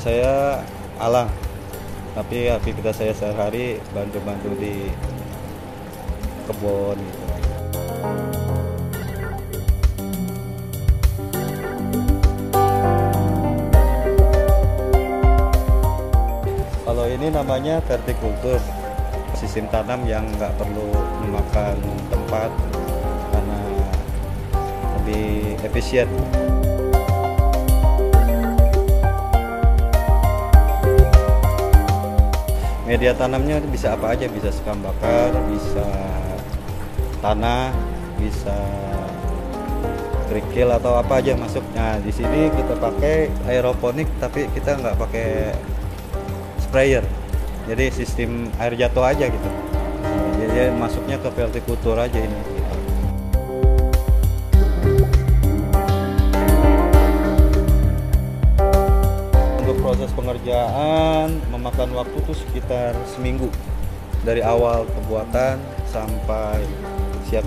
saya Alang, tapi aktivitas saya sehari-hari bantu-bantu di kebun gitu. Kalau ini namanya vertikultur, sistem tanam yang nggak perlu memakan tempat karena lebih efisien. Media tanamnya bisa apa aja, bisa sekam bakar, bisa tanah, bisa kerikil atau apa aja masuk. Nah di sini kita pakai aeroponik, tapi kita nggak pakai sprayer. Jadi sistem air jatuh aja gitu. Jadi masuknya ke vertikultur aja ini. Pengerjaan memakan waktu tuh sekitar seminggu. Dari awal pembuatan sampai siap